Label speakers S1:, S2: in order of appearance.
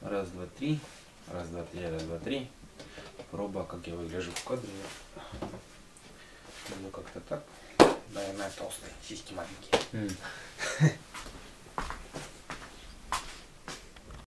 S1: Раз, два, три. Раз, два, три, раз, два, три. Проба, как я выгляжу в кадре. Ну, как-то так. Наверное, я толстые, сиськи маленькие. Mm.